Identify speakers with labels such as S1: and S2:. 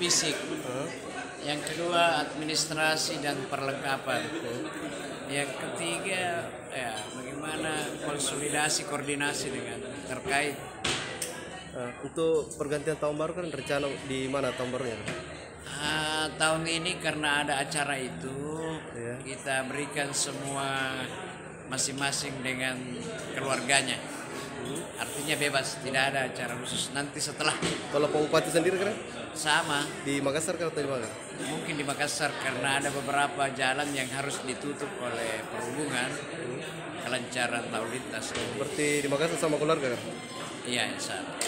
S1: fisik.
S2: Hah?
S1: Yang kedua administrasi dan perlengkapan. Yang ketiga ya bagaimana konsolidasi koordinasi dengan terkait
S2: untuk pergantian tahun baru kan rencana di mana tahun barunya?
S1: Ah, tahun ini karena ada acara itu
S2: Iya.
S1: kita berikan semua masing-masing dengan keluarganya. Artinya bebas, tidak ada acara khusus. Nanti setelah
S2: Kalau Pak Bupati sendiri kan
S1: sama
S2: di Makassar kan atau di mana?
S1: mungkin di Makassar karena ada beberapa jalan yang harus ditutup oleh perhubungan kelancaran lalu lintas.
S2: Berarti di Makassar sama keluarga kan?
S1: Iya, insya Allah.